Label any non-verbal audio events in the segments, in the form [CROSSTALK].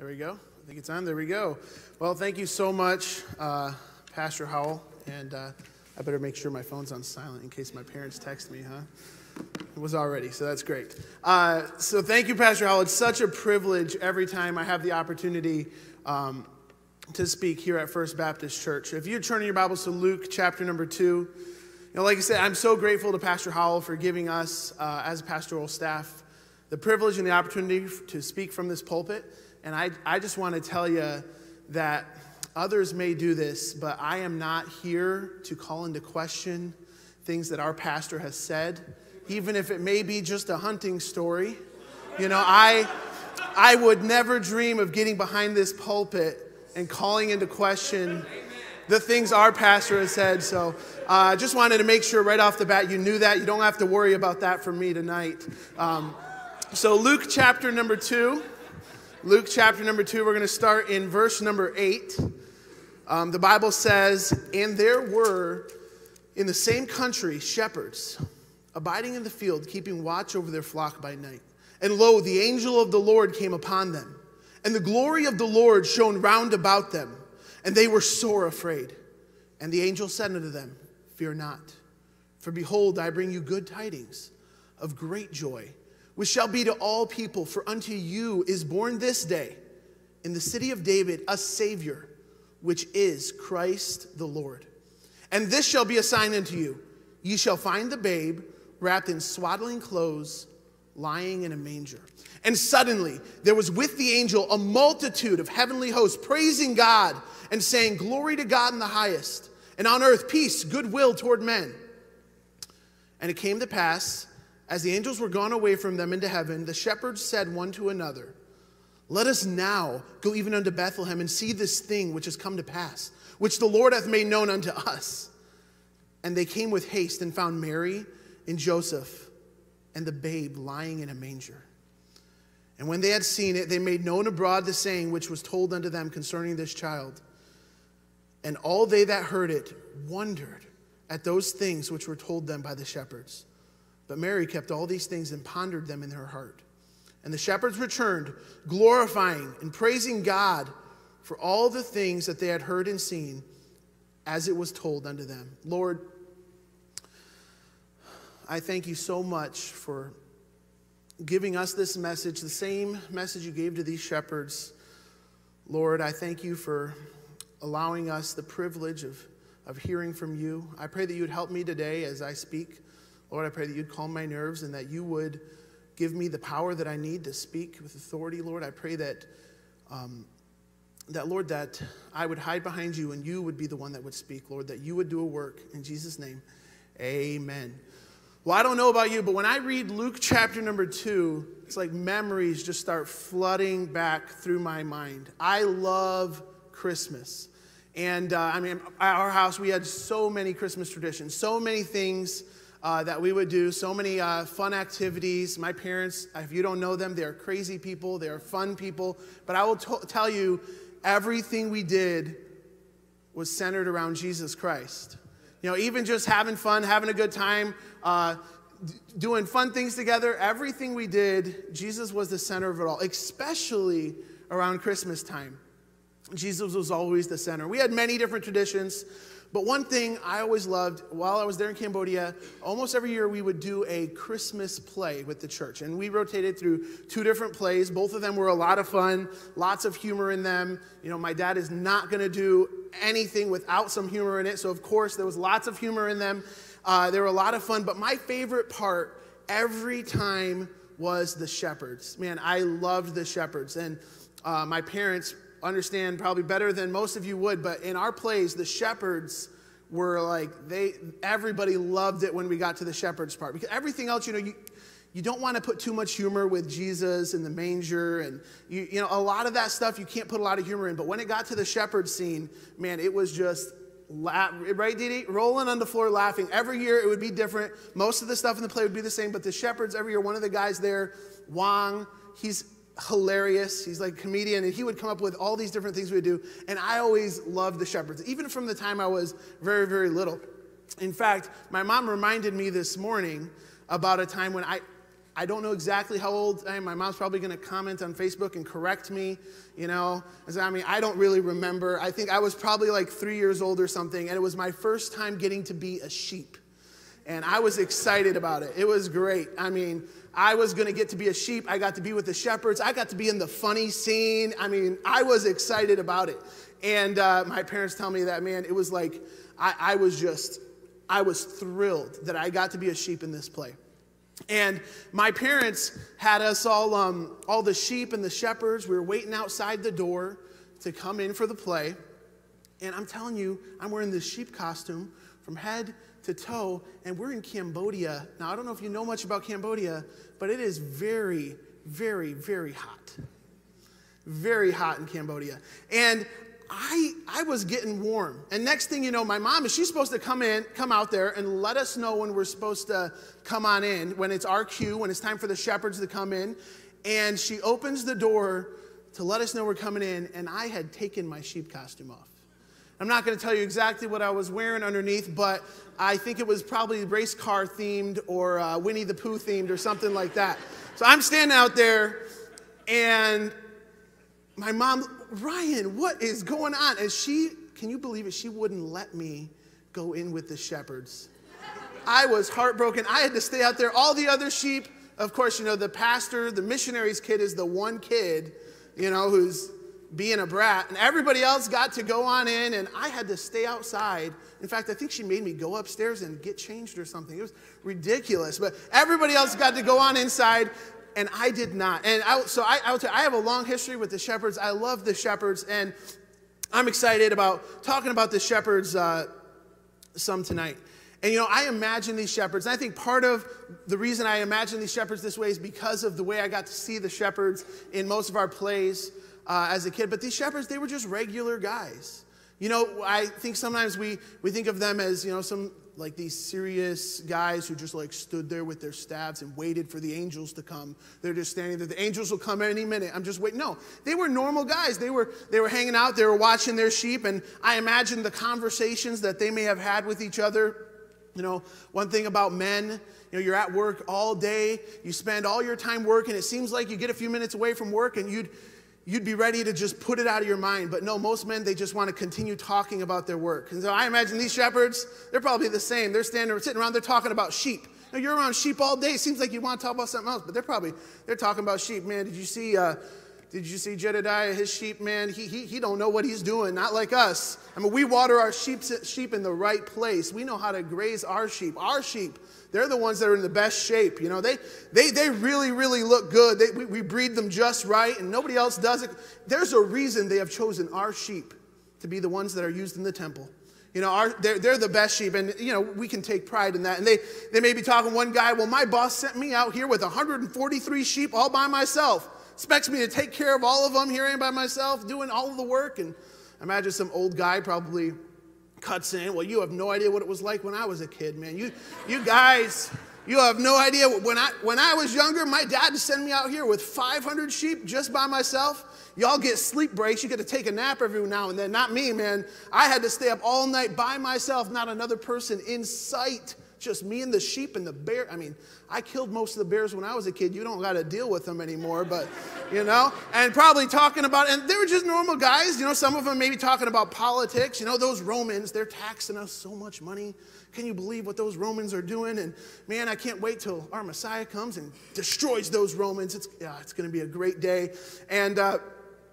There we go. I think it's on. There we go. Well, thank you so much, uh, Pastor Howell. And uh, I better make sure my phone's on silent in case my parents text me, huh? It was already, so that's great. Uh, so thank you, Pastor Howell. It's such a privilege every time I have the opportunity um, to speak here at First Baptist Church. If you're turning your Bibles to Luke chapter number two, you know, like I said, I'm so grateful to Pastor Howell for giving us, uh, as pastoral staff, the privilege and the opportunity to speak from this pulpit. And I, I just want to tell you that others may do this, but I am not here to call into question things that our pastor has said, even if it may be just a hunting story. You know, I, I would never dream of getting behind this pulpit and calling into question the things our pastor has said. So I uh, just wanted to make sure right off the bat you knew that. You don't have to worry about that from me tonight. Um, so, Luke chapter number two. Luke chapter number two, we're going to start in verse number eight. Um, the Bible says, And there were in the same country shepherds abiding in the field, keeping watch over their flock by night. And lo, the angel of the Lord came upon them, and the glory of the Lord shone round about them, and they were sore afraid. And the angel said unto them, Fear not, for behold, I bring you good tidings of great joy which shall be to all people. For unto you is born this day in the city of David a Savior, which is Christ the Lord. And this shall be a sign unto you ye shall find the babe wrapped in swaddling clothes, lying in a manger. And suddenly there was with the angel a multitude of heavenly hosts praising God and saying, Glory to God in the highest, and on earth peace, goodwill toward men. And it came to pass as the angels were gone away from them into heaven, the shepherds said one to another, Let us now go even unto Bethlehem and see this thing which has come to pass, which the Lord hath made known unto us. And they came with haste and found Mary and Joseph and the babe lying in a manger. And when they had seen it, they made known abroad the saying which was told unto them concerning this child. And all they that heard it wondered at those things which were told them by the shepherds. But Mary kept all these things and pondered them in her heart. And the shepherds returned, glorifying and praising God for all the things that they had heard and seen as it was told unto them. Lord, I thank you so much for giving us this message, the same message you gave to these shepherds. Lord, I thank you for allowing us the privilege of, of hearing from you. I pray that you would help me today as I speak. Lord, I pray that you'd calm my nerves and that you would give me the power that I need to speak with authority, Lord. I pray that, um, that Lord, that I would hide behind you and you would be the one that would speak, Lord, that you would do a work. In Jesus' name, amen. Well, I don't know about you, but when I read Luke chapter number two, it's like memories just start flooding back through my mind. I love Christmas. And uh, I mean, at our house, we had so many Christmas traditions, so many things uh, that we would do, so many uh, fun activities. My parents, if you don't know them, they're crazy people, they're fun people. But I will t- tell you, everything we did was centered around Jesus Christ. You know, even just having fun, having a good time, uh, doing fun things together, everything we did, Jesus was the center of it all, especially around Christmas time. Jesus was always the center. We had many different traditions. But one thing I always loved while I was there in Cambodia, almost every year we would do a Christmas play with the church. And we rotated through two different plays. Both of them were a lot of fun, lots of humor in them. You know, my dad is not going to do anything without some humor in it. So, of course, there was lots of humor in them. Uh, they were a lot of fun. But my favorite part every time was the shepherds. Man, I loved the shepherds. And uh, my parents understand probably better than most of you would, but in our plays, the shepherds were like, they, everybody loved it when we got to the shepherds part. Because everything else, you know, you, you don't want to put too much humor with Jesus and the manger. And, you, you know, a lot of that stuff you can't put a lot of humor in. But when it got to the shepherd scene, man, it was just, laugh, right, Didi? Rolling on the floor laughing. Every year it would be different. Most of the stuff in the play would be the same. But the shepherds, every year, one of the guys there, Wang, he's hilarious. He's like a comedian, and he would come up with all these different things we would do. And I always loved the shepherds, even from the time I was very, very little. In fact, my mom reminded me this morning about a time when I, I don't know exactly how old I am. My mom's probably going to comment on Facebook and correct me, you know. I mean, I don't really remember. I think I was probably like three years old or something, and it was my first time getting to be a sheep. And I was excited about it. It was great. I mean, I was going to get to be a sheep. I got to be with the shepherds. I got to be in the funny scene. I mean, I was excited about it. And uh, my parents tell me that, man, it was like, I, I was just, I was thrilled that I got to be a sheep in this play. And my parents had us all, um, all the sheep and the shepherds. We were waiting outside the door to come in for the play. And I'm telling you, I'm wearing this sheep costume from head to toe, and we're in Cambodia. Now, I don't know if you know much about Cambodia, but it is very, very, very hot. Very hot in Cambodia. And I, I was getting warm. And next thing you know, my mom is she's supposed to come in, come out there and let us know when we're supposed to come on in, when it's our cue, when it's time for the shepherds to come in. And she opens the door to let us know we're coming in, and I had taken my sheep costume off. I'm not going to tell you exactly what I was wearing underneath, but I think it was probably race car themed or uh, Winnie the Pooh themed or something like that. So I'm standing out there, and my mom, Ryan, what is going on? And she, can you believe it? She wouldn't let me go in with the shepherds. I was heartbroken. I had to stay out there. All the other sheep, of course, you know, the pastor, the missionary's kid is the one kid, you know, who's being a brat. And everybody else got to go on in, and I had to stay outside. In fact, I think she made me go upstairs and get changed or something. It was ridiculous. But everybody else got to go on inside and I did not. And I, so I, I, I have a long history with the shepherds. I love the shepherds, and I'm excited about talking about the shepherds uh, some tonight. And you know, I imagine these shepherds. And I think part of the reason I imagine these shepherds this way is because of the way I got to see the shepherds in most of our plays uh, as a kid. But these shepherds, they were just regular guys. You know, I think sometimes we, we think of them as, you know, some like these serious guys who just like stood there with their staffs and waited for the angels to come. They're just standing there. The angels will come any minute. I'm just waiting. No, they were normal guys. They were they were hanging out. They were watching their sheep, and I imagine the conversations that they may have had with each other. You know, one thing about men, you know, you're at work all day. You spend all your time working. It seems like you get a few minutes away from work, and you'd you'd be ready to just put it out of your mind. But no, most men, they just want to continue talking about their work. And so I imagine these shepherds, they're probably the same. They're standing, sitting around, they're talking about sheep. Now, you're around sheep all day. It seems like you want to talk about something else, but they're probably, they're talking about sheep. Man, did you see, uh, did you see Jedediah, his sheep, man? He, he, he don't know what he's doing, not like us. I mean, we water our sheep, sheep in the right place. We know how to graze our sheep. Our sheep, they're the ones that are in the best shape. You know, they, they, they really, really look good. They, we, we breed them just right, and nobody else does it. There's a reason they have chosen our sheep to be the ones that are used in the temple. You know, our, they're, they're the best sheep, and, you know, we can take pride in that. And they, they may be talking one guy, well, my boss sent me out here with 143 sheep all by myself. Expects me to take care of all of them here by myself, doing all of the work. And imagine some old guy probably cuts in. Well, you have no idea what it was like when I was a kid, man. You, you guys, you have no idea. When I, when I was younger, my dad send me out here with 500 sheep just by myself. Y'all get sleep breaks. You get to take a nap every now and then. Not me, man. I had to stay up all night by myself, not another person in sight. Just me and the sheep and the bear. I mean, I killed most of the bears when I was a kid. You don't got to deal with them anymore, but [LAUGHS] you know, and probably talking about, and they were just normal guys. You know, some of them maybe talking about politics. You know, those Romans, they're taxing us so much money. Can you believe what those Romans are doing? And man, I can't wait till our Messiah comes and destroys those Romans. It's, yeah, it's going to be a great day. And, uh,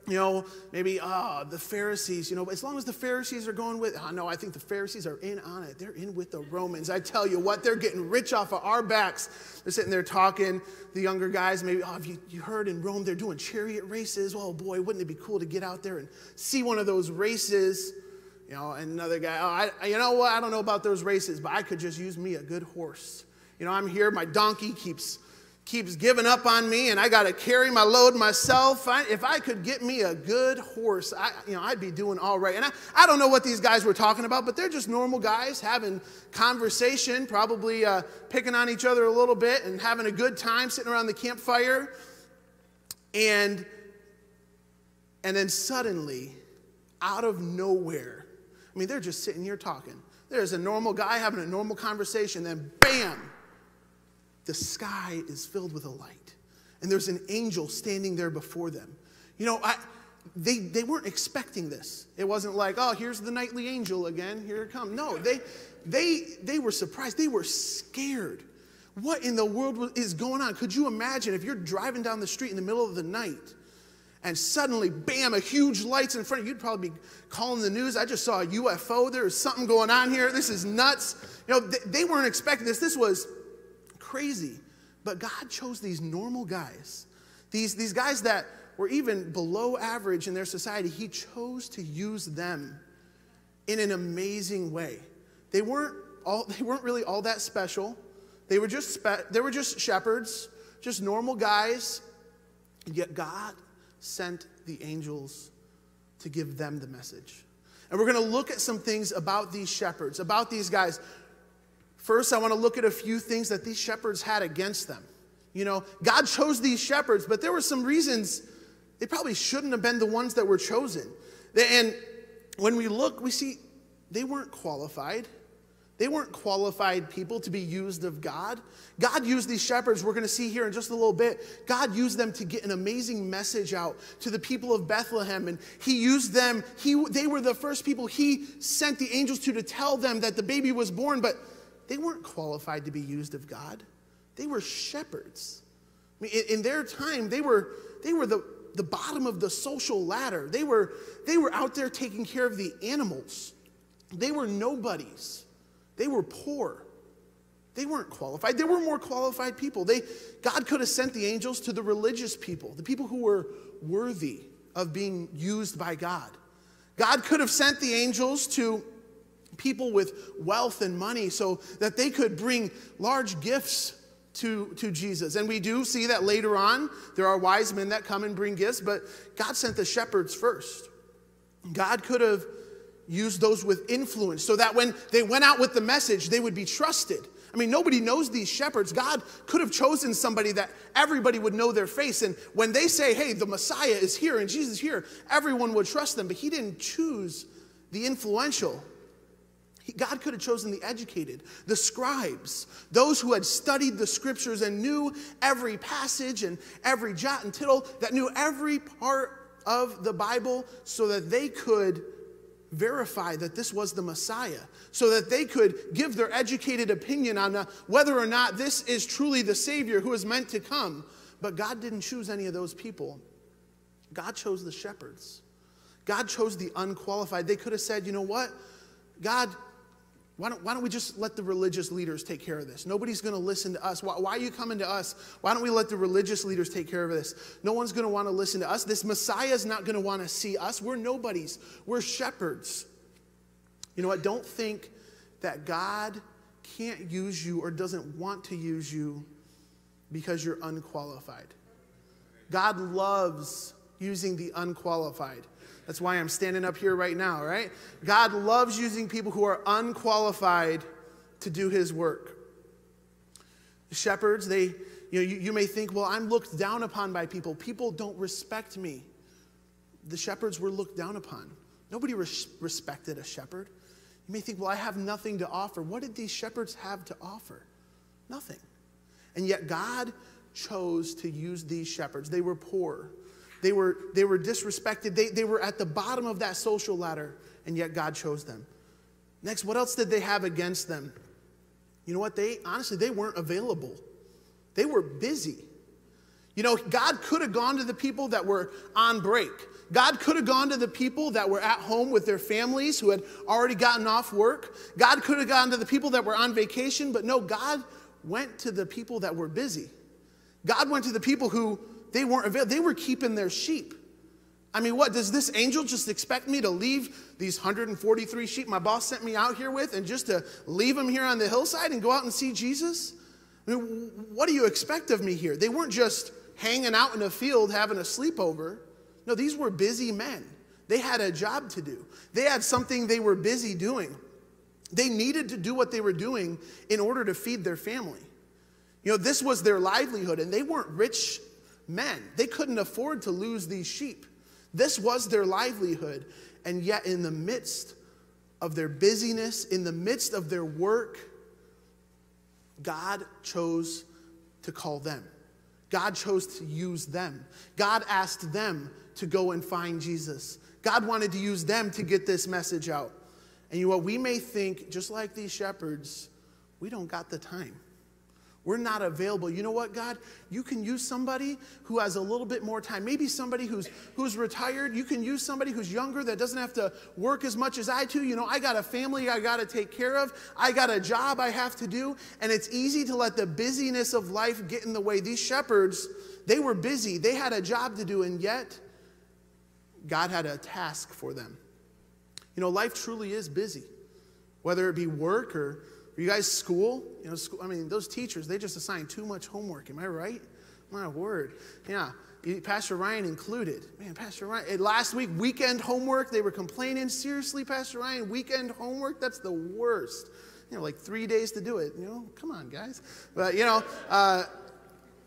you know, maybe ah, the Pharisees, you know, as long as the Pharisees are going with, oh, no, I think the Pharisees are in on it. They're in with the Romans. I tell you what, they're getting rich off of our backs. They're sitting there talking, the younger guys, maybe, oh, have you, you heard in Rome they're doing chariot races? Oh boy, wouldn't it be cool to get out there and see one of those races? You know, and another guy, oh, I, you know what, I don't know about those races, but I could just use me a good horse. You know, I'm here, my donkey keeps keeps giving up on me and I got to carry my load myself. I, if I could get me a good horse, I, you know, I'd be doing all right. And I, I don't know what these guys were talking about, but they're just normal guys having conversation, probably uh, picking on each other a little bit and having a good time sitting around the campfire. And, and then suddenly, out of nowhere, I mean, they're just sitting here talking. There's a normal guy having a normal conversation, then bam, the sky is filled with a light, and there's an angel standing there before them. You know, I, they, they weren't expecting this. It wasn't like, oh, here's the nightly angel again, here it comes. No, they, they, they were surprised. They were scared. What in the world is going on? Could you imagine if you're driving down the street in the middle of the night and suddenly, bam, a huge light's in front of you? You'd probably be calling the news. I just saw a UFO. There's something going on here. This is nuts. You know, they, they weren't expecting this. This was crazy. But God chose these normal guys, these, these guys that were even below average in their society. He chose to use them in an amazing way. They weren't, all, [LAUGHS] they weren't really all that special. They were just, spe- they were just shepherds, just normal guys. And yet God sent the angels to give them the message. And we're going to look at some things about these shepherds, about these guys. First, I want to look at a few things that these shepherds had against them. You know, God chose these shepherds, but there were some reasons they probably shouldn't have been the ones that were chosen. And when we look, we see they weren't qualified. They weren't qualified people to be used of God. God used these shepherds, we're going to see here in just a little bit. God used them to get an amazing message out to the people of Bethlehem. And He used them, he, they were the first people He sent the angels to to tell them that the baby was born, but they weren't qualified to be used of God. They were shepherds. I mean, in, in their time, they were, they were the, the bottom of the social ladder. They were, they were out there taking care of the animals. They were nobodies. They were poor. They weren't qualified. There were more qualified people. They, God could have sent the angels to the religious people, the people who were worthy of being used by God. God could have sent the angels to people with wealth and money so that they could bring large gifts to, to Jesus. And we do see that later on. There are wise men that come and bring gifts, but God sent the shepherds first. God could have used those with influence so that when they went out with the message, they would be trusted. I mean, nobody knows these shepherds. God could have chosen somebody that everybody would know their face. And when they say, hey, the Messiah is here and Jesus is here, everyone would trust them. But He didn't choose the influential. God could have chosen the educated, the scribes, those who had studied the scriptures and knew every passage and every jot and tittle, that knew every part of the Bible so that they could verify that this was the Messiah, so that they could give their educated opinion on uh, whether or not this is truly the Savior who is meant to come. But God didn't choose any of those people. God chose the shepherds. God chose the unqualified. They could have said, you know what? God, why don't, why don't we just let the religious leaders take care of this? Nobody's going to listen to us. Why, why, are you coming to us? Why don't we let the religious leaders take care of this? No one's going to want to listen to us. This Messiah is not going to want to see us. We're nobodies, we're shepherds. You know what? Don't think that God can't use you or doesn't want to use you because you're unqualified. God loves using the unqualified. That's why I'm standing up here right now, right? God loves using people who are unqualified to do his work. The shepherds, they, you know, you, you may think, well, I'm looked down upon by people. People don't respect me. The shepherds were looked down upon. Nobody res- respected a shepherd. You may think, well, I have nothing to offer. What did these shepherds have to offer? Nothing. And yet God chose to use these shepherds. They were poor. They were, they were disrespected. They, they were at the bottom of that social ladder, and yet God chose them. Next, what else did they have against them? You know what? They honestly, they weren't available. They were busy. You know, God could have gone to the people that were on break. God could have gone to the people that were at home with their families who had already gotten off work. God could have gone to the people that were on vacation, but no, God went to the people that were busy. God went to the people who they weren't available. They were keeping their sheep. I mean, what? Does this angel just expect me to leave these 143 sheep my boss sent me out here with and just to leave them here on the hillside and go out and see Jesus? I mean, what do you expect of me here? They weren't just hanging out in a field having a sleepover. No, these were busy men. They had a job to do, they had something they were busy doing. They needed to do what they were doing in order to feed their family. You know, this was their livelihood, and they weren't rich men. They couldn't afford to lose these sheep. This was their livelihood. And yet, in the midst of their busyness, in the midst of their work, God chose to call them. God chose to use them. God asked them to go and find Jesus. God wanted to use them to get this message out. And you know what? We may think, just like these shepherds, we don't got the time. We're not available. You know what, God? You can use somebody who has a little bit more time. Maybe somebody who's who's retired. You can use somebody who's younger that doesn't have to work as much as I do. You know, I got a family I got to take care of. I got a job I have to do, and it's easy to let the busyness of life get in the way. These shepherds, they were busy. They had a job to do, and yet God had a task for them. You know, life truly is busy. Whether it be work or are you guys school? You know, school, I mean, those teachers, they just assign too much homework. Am I right? My word. Yeah. Pastor Ryan included. Man, Pastor Ryan, last week, weekend homework, they were complaining. Seriously, Pastor Ryan, weekend homework? That's the worst. You know, like three days to do it. You know, come on, guys. But, you know, uh,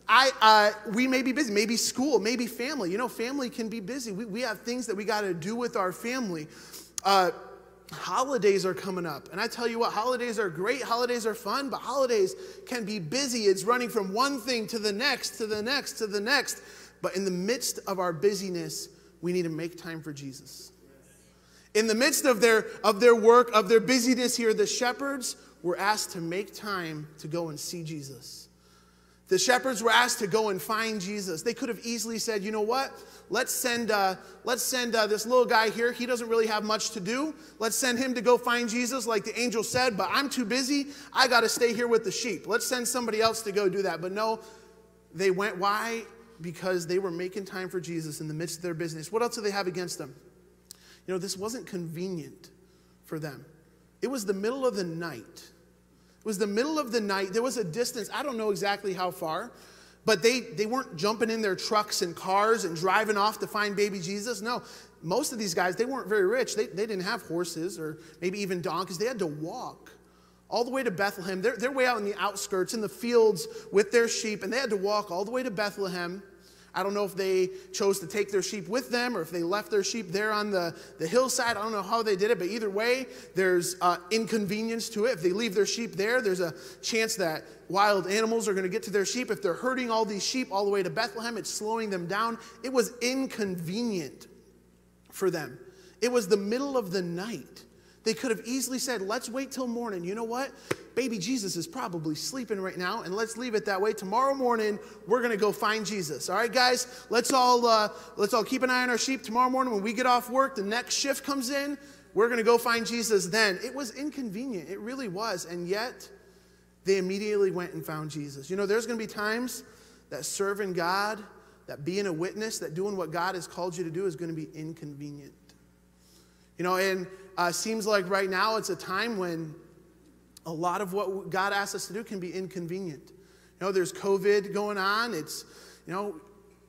I, uh, we may be busy, maybe school, maybe family. You know, family can be busy. We, we have things that we got to do with our family. Uh, holidays are coming up. And I tell you what, holidays are great, holidays are fun, but holidays can be busy. It's running from one thing to the next, to the next, to the next. But in the midst of our busyness, we need to make time for Jesus. In the midst of their, of their work, of their busyness here, the shepherds were asked to make time to go and see Jesus. The shepherds were asked to go and find Jesus. They could have easily said, you know what? Let's send, uh, let's send uh, this little guy here. He doesn't really have much to do. Let's send him to go find Jesus, like the angel said, but I'm too busy. I got to stay here with the sheep. Let's send somebody else to go do that. But no, they went. Why? Because they were making time for Jesus in the midst of their business. What else do they have against them? You know, this wasn't convenient for them. It was the middle of the night. It was the middle of the night. There was a distance, I don't know exactly how far, but they, they weren't jumping in their trucks and cars and driving off to find baby Jesus. No, most of these guys, they weren't very rich. They, they didn't have horses or maybe even donkeys. They had to walk all the way to Bethlehem. They're, they're way out in the outskirts, in the fields with their sheep, and they had to walk all the way to Bethlehem I don't know if they chose to take their sheep with them or if they left their sheep there on the, the hillside. I don't know how they did it, but either way, there's uh, inconvenience to it. If they leave their sheep there, there's a chance that wild animals are going to get to their sheep. If they're herding all these sheep all the way to Bethlehem, it's slowing them down. It was inconvenient for them. It was the middle of the night. They could have easily said, Let's wait till morning. You know what? Baby Jesus is probably sleeping right now, and let's leave it that way. Tomorrow morning, we're going to go find Jesus. All right, guys? Let's all, uh, let's all keep an eye on our sheep. Tomorrow morning, when we get off work, the next shift comes in, we're going to go find Jesus then. It was inconvenient. It really was. And yet, they immediately went and found Jesus. You know, there's going to be times that serving God, that being a witness, that doing what God has called you to do is going to be inconvenient. You know, and uh, seems like right now it's a time when a lot of what God asks us to do can be inconvenient. You know, there's COVID going on. It's, you know,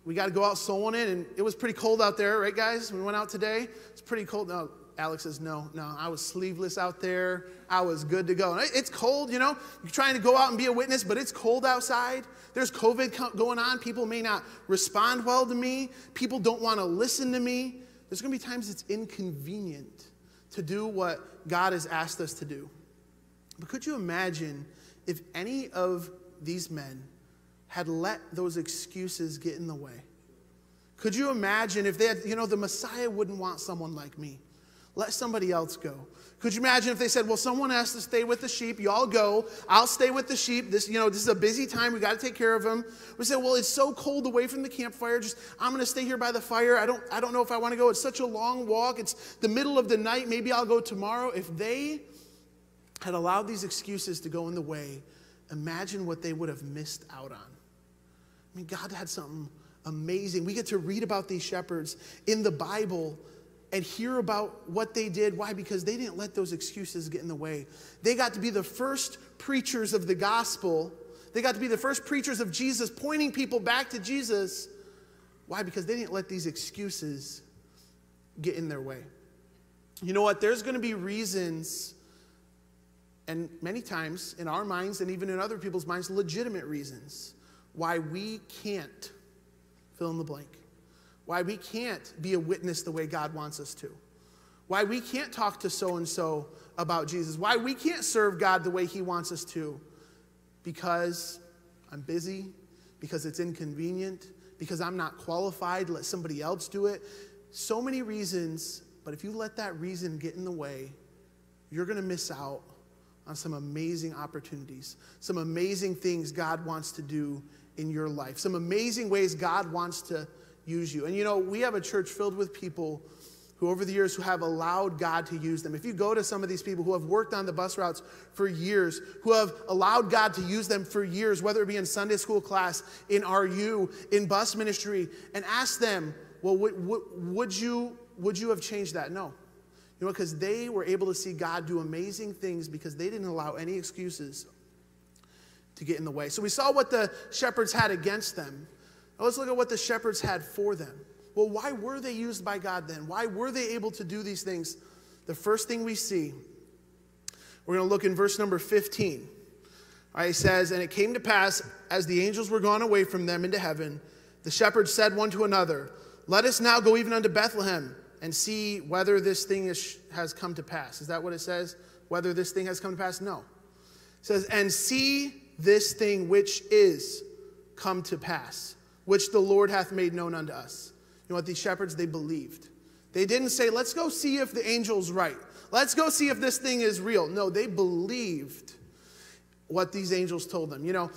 we got to go out sowing it, and it was pretty cold out there, right, guys? We went out today. It's pretty cold. No, Alex says, no, no, I was sleeveless out there. I was good to go. It's cold, you know. You're trying to go out and be a witness, but it's cold outside. There's COVID going on. People may not respond well to me. People don't want to listen to me. There's going to be times it's inconvenient to do what God has asked us to do. But could you imagine if any of these men had let those excuses get in the way? Could you imagine if they had, you know, the Messiah wouldn't want someone like me? Let somebody else go. Could you imagine if they said, well, someone has to stay with the sheep, you all go, I'll stay with the sheep. This, you know, this is a busy time, we got to take care of them. We said, well, it's so cold away from the campfire, just I'm gonna stay here by the fire. I don't I don't know if I want to go. It's such a long walk. It's the middle of the night. Maybe I'll go tomorrow. If they had allowed these excuses to go in the way, imagine what they would have missed out on. I mean, God had something amazing. We get to read about these shepherds in the Bible and hear about what they did. Why? Because they didn't let those excuses get in the way. They got to be the first preachers of the gospel. They got to be the first preachers of Jesus, pointing people back to Jesus. Why? Because they didn't let these excuses get in their way. You know what? There's going to be reasons, and many times in our minds and even in other people's minds, legitimate reasons why we can't fill in the blank why we can't be a witness the way God wants us to, why we can't talk to so and so about Jesus, why we can't serve God the way He wants us to, because I'm busy, because it's inconvenient, because I'm not qualified, let somebody else do it. So many reasons, but if you let that reason get in the way, you're going to miss out on some amazing opportunities, some amazing things God wants to do in your life, some amazing ways God wants to use you. And you know, we have a church filled with people who over the years who have allowed God to use them. If you go to some of these people who have worked on the bus routes for years, who have allowed God to use them for years, whether it be in Sunday school class, in RU, in bus ministry, and ask them, well, would, would, would you, would you have changed that? No. You know, because they were able to see God do amazing things because they didn't allow any excuses to get in the way. So we saw what the shepherds had against them. Now let's look at what the shepherds had for them. Well, why were they used by God then? Why were they able to do these things? The first thing we see, we're going to look in verse number 15. Right, it says, And it came to pass, as the angels were gone away from them into heaven, the shepherds said one to another, Let us now go even unto Bethlehem and see whether this thing is, has come to pass. Is that what it says? Whether this thing has come to pass? No. It says, And see this thing which is come to pass, which the Lord hath made known unto us You know what? These shepherds, they believed. They didn't say, let's go see if the angel's right. Let's go see if this thing is real. No, they believed what these angels told them. You know,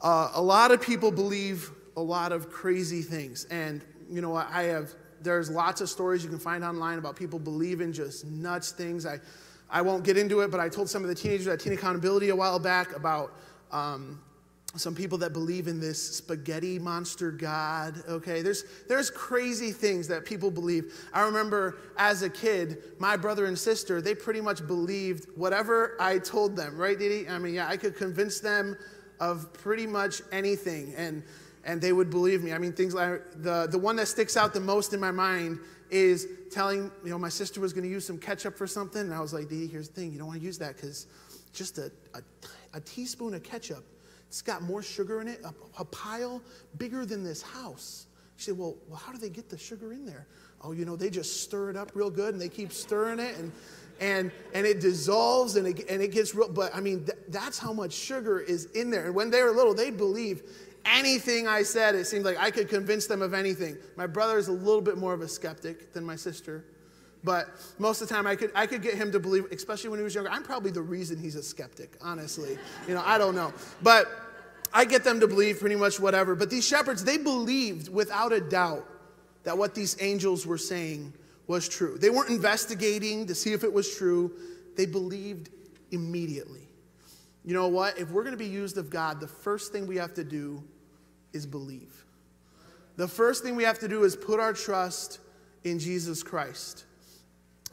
uh, a lot of people believe a lot of crazy things. And, you know, I have, there's lots of stories you can find online about people believing just nuts things. I, I won't get into it, but I told some of the teenagers at Teen Accountability a while back about um, some people that believe in this spaghetti monster god okay? There's there's crazy things that people believe. I remember as a kid my brother and sister they pretty much believed whatever i told them right Didi? i mean yeah i could convince them of pretty much anything and and they would believe me. I mean things like the the one that sticks out the most in my mind is telling you know my sister was going to use some ketchup for something and i was like Didi, here's the thing you don't want to use that because just a, a, a teaspoon of ketchup it's got more sugar in it, a, a pile bigger than this house. She said, well, well, how do they get the sugar in there? Oh, you know, they just stir it up real good and they keep stirring it and and and it dissolves and it, and it gets real. But I mean, th- that's how much sugar is in there. And when they were little, they believe anything I said. It seemed like I could convince them of anything. My brother is a little bit more of a skeptic than my sister. But most of the time, I could, I could get him to believe, especially when he was younger. I'm probably the reason he's a skeptic, honestly. You know, I don't know. But I get them to believe pretty much whatever. But these shepherds, they believed without a doubt that what these angels were saying was true. They weren't investigating to see if it was true, they believed immediately. You know what? If we're going to be used of God, the first thing we have to do is believe. The first thing we have to do is put our trust in Jesus Christ.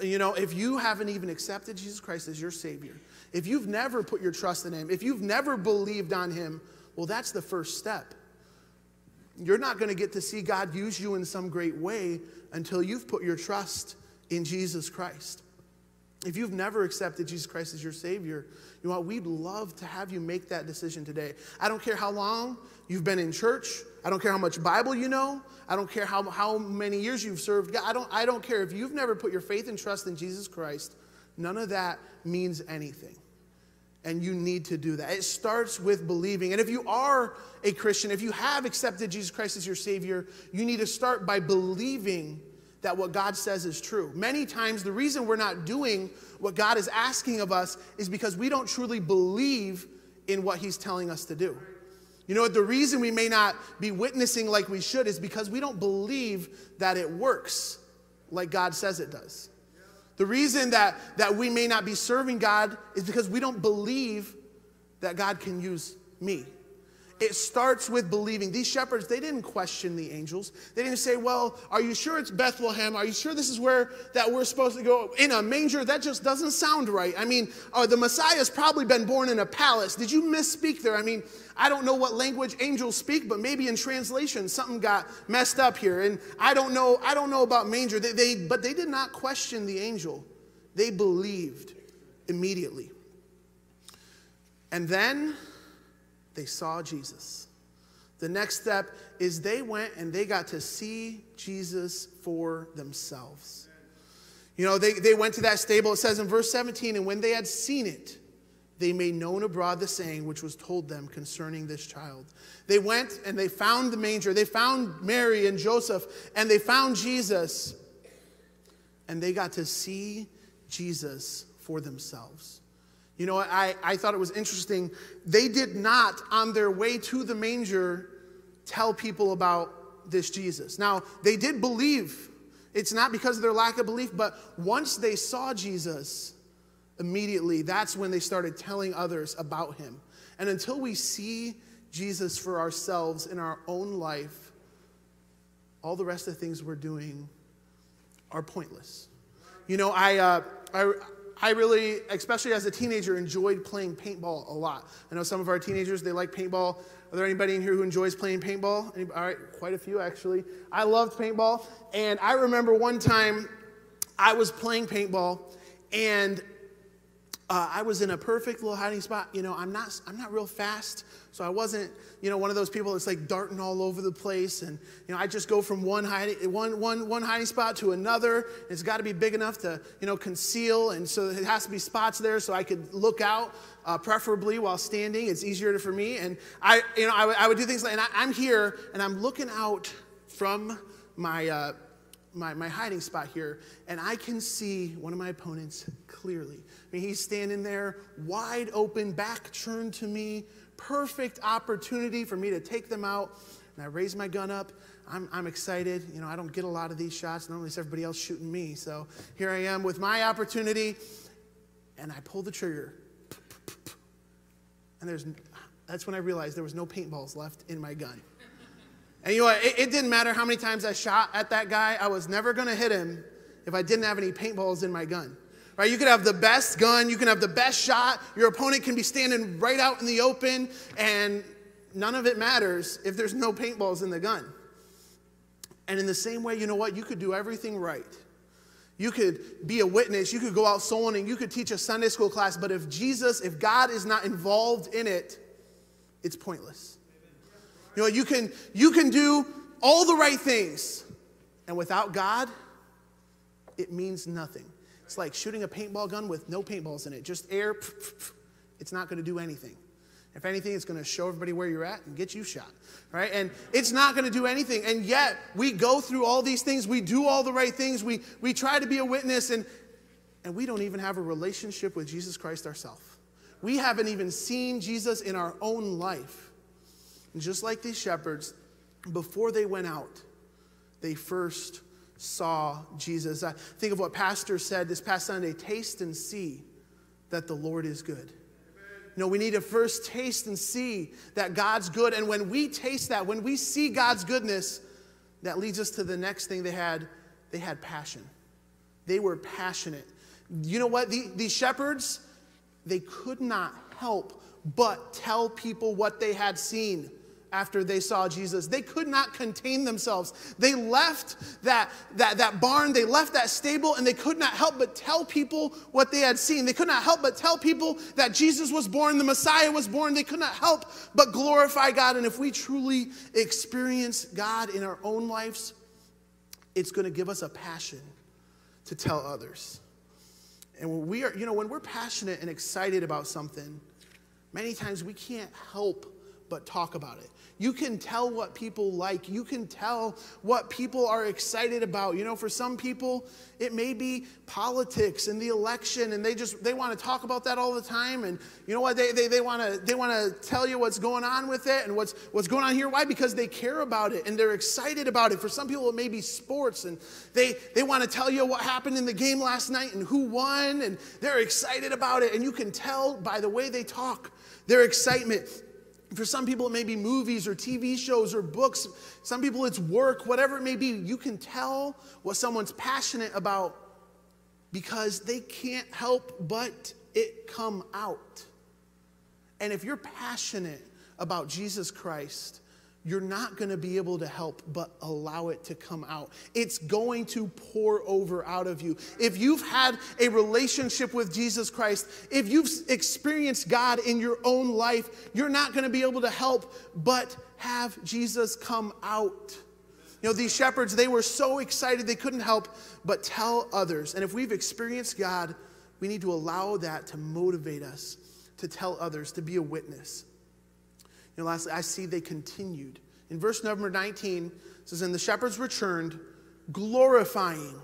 You know, if you haven't even accepted Jesus Christ as your Savior, if you've never put your trust in Him, if you've never believed on Him, well, that's the first step. You're not going to get to see God use you in some great way until you've put your trust in Jesus Christ. If you've never accepted Jesus Christ as your Savior, you know what? We'd love to have you make that decision today. I don't care how long you've been in church. I don't care how much Bible you know. I don't care how, how many years you've served God. I don't, I don't care if you've never put your faith and trust in Jesus Christ. None of that means anything and you need to do that. It starts with believing. And if you are a Christian, if you have accepted Jesus Christ as your Savior, you need to start by believing that what God says is true. Many times, the reason we're not doing what God is asking of us is because we don't truly believe in what He's telling us to do. You know what? The reason we may not be witnessing like we should is because we don't believe that it works like God says it does. The reason that, that we may not be serving God is because we don't believe that God can use me. It starts with believing. These shepherds, they didn't question the angels. They didn't say, Well, are you sure it's Bethlehem? Are you sure this is where that we're supposed to go? In a manger? That just doesn't sound right. I mean, uh, the Messiah's probably been born in a palace. Did you misspeak there? I mean, I don't know what language angels speak, but maybe in translation something got messed up here. And I don't know, I don't know about manger. They, they, but they did not question the angel. They believed immediately. And then they saw Jesus. The next step is they went and they got to see Jesus for themselves. You know, they, they went to that stable. It says in verse 17, and when they had seen it, they made known abroad the saying which was told them concerning this child. They went and they found the manger. They found Mary and Joseph, and they found Jesus. And they got to see Jesus for themselves. You know, I, I thought it was interesting. They did not, on their way to the manger, tell people about this Jesus. Now, they did believe. It's not because of their lack of belief, but once they saw Jesus, immediately, that's when they started telling others about him. And until we see Jesus for ourselves in our own life, all the rest of the things we're doing are pointless. You know, I, uh, I, I really, especially as a teenager, enjoyed playing paintball a lot. I know some of our teenagers, they like paintball. Are there anybody in here who enjoys playing paintball? All right, quite a few actually. I loved paintball. And I remember one time I was playing paintball and uh, I was in a perfect little hiding spot. You know, I'm not, I'm not real fast, so I wasn't, you know, one of those people that's like darting all over the place. And you know, I just go from one hiding, one, one, one hiding spot to another. It's got to be big enough to, you know, conceal, and so it has to be spots there so I could look out, uh, preferably while standing. It's easier for me. And I, you know, I, I would do things like, and I, am here, and I'm looking out from my. Uh, my, my hiding spot here, and I can see one of my opponents clearly. I mean, he's standing there, wide open, back turned to me, perfect opportunity for me to take them out. And I raise my gun up. I'm, I'm excited. You know, I don't get a lot of these shots. Normally it's everybody else shooting me. So here I am with my opportunity, and I pull the trigger. And there's, that's when I realized there was no paintballs left in my gun. And you know what? It, it didn't matter how many times I shot at that guy, I was never going to hit him if I didn't have any paintballs in my gun. Right? You can have the best gun, you can have the best shot, your opponent can be standing right out in the open, and none of it matters if there's no paintballs in the gun. And in the same way, you know what? You could do everything right. You could be a witness, you could go out sewing, and you could teach a Sunday school class, but if Jesus, if God is not involved in it, it's pointless. You know, you can, you can do all the right things, and without God, it means nothing. It's like shooting a paintball gun with no paintballs in it, just air. It's not going to do anything. If anything, it's going to show everybody where you're at and get you shot, right? And it's not going to do anything. And yet, we go through all these things. We do all the right things. We, we try to be a witness, and, and we don't even have a relationship with Jesus Christ ourselves. We haven't even seen Jesus in our own life. And just like these shepherds, before they went out, they first saw Jesus. I think of what Pastor said this past Sunday taste and see that the Lord is good. You know, we need to first taste and see that God's good. And when we taste that, when we see God's goodness, that leads us to the next thing they had. They had passion. They were passionate. You know what? The, these shepherds, they could not help but tell people what they had seen after they saw Jesus. They could not contain themselves. They left that, that, that barn, they left that stable, and they could not help but tell people what they had seen. They could not help but tell people that Jesus was born, the Messiah was born. They could not help but glorify God. And if we truly experience God in our own lives, it's going to give us a passion to tell others. And when we are, you know, when we're passionate and excited about something, many times we can't help but talk about it. You can tell what people like. You can tell what people are excited about. You know, for some people, it may be politics and the election, and they just they want to talk about that all the time. And you know what? They they, they want to they want to tell you what's going on with it and what's what's going on here. Why? Because they care about it and they're excited about it. For some people, it may be sports, and they they want to tell you what happened in the game last night and who won, and they're excited about it. And you can tell by the way they talk their excitement. For some people, it may be movies or TV shows or books. Some people, it's work, whatever it may be. You can tell what someone's passionate about because they can't help but it come out. And if you're passionate about Jesus Christ, you're not going to be able to help but allow it to come out. It's going to pour over out of you. If you've had a relationship with Jesus Christ, if you've experienced God in your own life, you're not going to be able to help but have Jesus come out. You know, these shepherds, they were so excited they couldn't help but tell others. And if we've experienced God, we need to allow that to motivate us to tell others, to be a witness. Know, lastly, I see they continued. In verse number 19, it says, And the shepherds returned, glorifying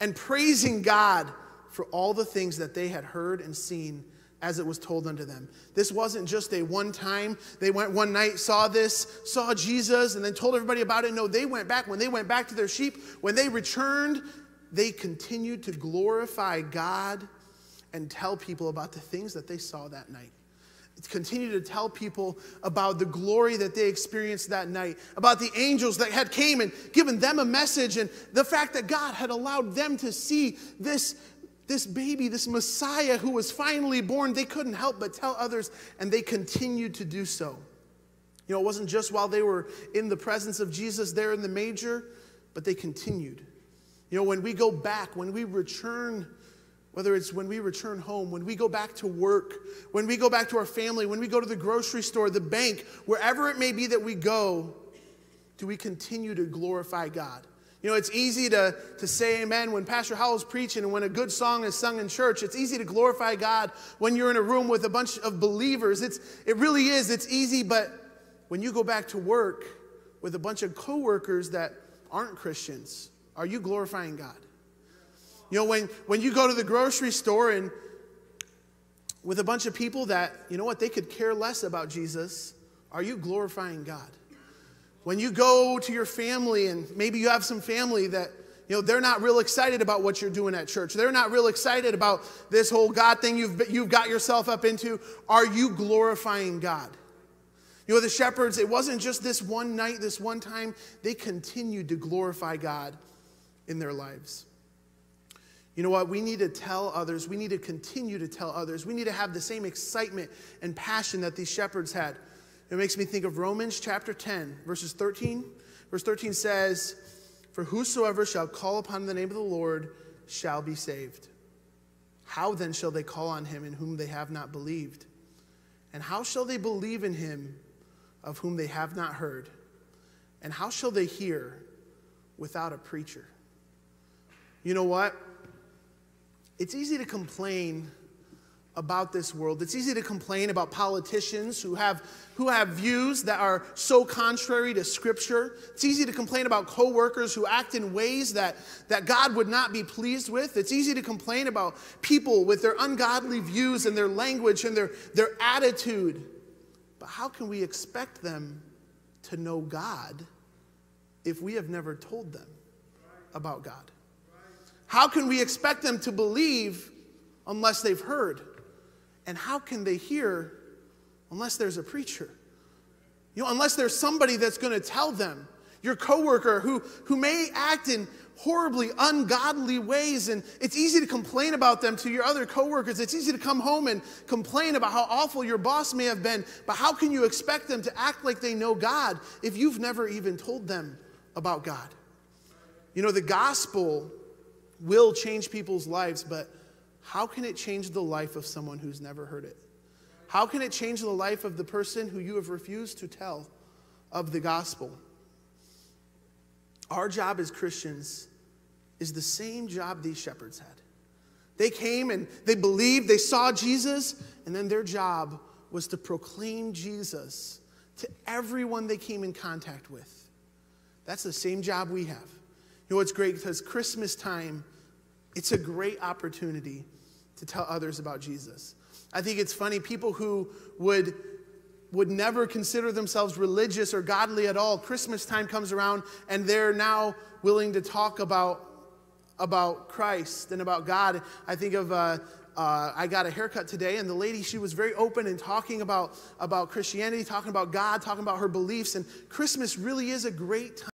and praising God for all the things that they had heard and seen as it was told unto them. This wasn't just a one time, they went one night, saw this, saw Jesus, and then told everybody about it. No, they went back. When they went back to their sheep, when they returned, they continued to glorify God and tell people about the things that they saw that night. Continue to tell people about the glory that they experienced that night, about the angels that had came and given them a message, and the fact that God had allowed them to see this this baby, this Messiah who was finally born, they couldn't help but tell others, and they continued to do so. You know, it wasn't just while they were in the presence of Jesus there in the manger, but they continued. You know, when we go back, when we return, whether it's when we return home, when we go back to work, when we go back to our family, when we go to the grocery store, the bank, wherever it may be that we go, do we continue to glorify God? You know, it's easy to, to say amen when Pastor Howell's preaching and when a good song is sung in church. It's easy to glorify God when you're in a room with a bunch of believers. It's, it really is. It's easy, but when you go back to work with a bunch of coworkers that aren't Christians, are you glorifying God? You know, when, when you go to the grocery store and with a bunch of people that, you know what, they could care less about Jesus, are you glorifying God? When you go to your family and maybe you have some family that you know they're not real excited about what you're doing at church. They're not real excited about this whole god thing you've, you've got yourself up into. Are you glorifying god? You know the shepherds it wasn't just this one night this one time. They continued to glorify god in their lives you know what we need to tell others we need to continue to tell others we need to have the same excitement and passion that these shepherds had it makes me think of Romans chapter 10, verses 13. Verse 13 says, For whosoever shall call upon the name of the Lord shall be saved. How then shall they call on him in whom they have not believed? And how shall they believe in him of whom they have not heard? And how shall they hear without a preacher? You know what? It's easy to complain about this world. It's easy to complain about politicians who have, who have views that are so contrary to Scripture. It's easy to complain about coworkers who act in ways that, that God would not be pleased with. It's easy to complain about people with their ungodly views and their language and their, their attitude. But how can we expect them to know God if we have never told them about God? How can we expect them to believe unless they've heard? And how can they hear unless there's a preacher? You know, unless there's somebody that's going to tell them. Your coworker who, who may act in horribly ungodly ways, and it's easy to complain about them to your other coworkers. It's easy to come home and complain about how awful your boss may have been, but how can you expect them to act like they know God if you've never even told them about God? You know, the gospel will change people's lives, but how can it change the life of someone who's never heard it? How can it change the life of the person who you have refused to tell of the gospel? Our job as Christians is the same job these shepherds had. They came and they believed, they saw Jesus, and then their job was to proclaim Jesus to everyone they came in contact with. That's the same job we have. You know what's great? Because Christmas time, it's a great opportunity to tell others about Jesus. I think it's funny, people who would would never consider themselves religious or godly at all. Christmas time comes around and they're now willing to talk about, about Christ and about God. I think of, uh, uh, I got a haircut today, and the lady, she was very open and talking about, about Christianity, talking about God, talking about her beliefs. And Christmas really is a great time.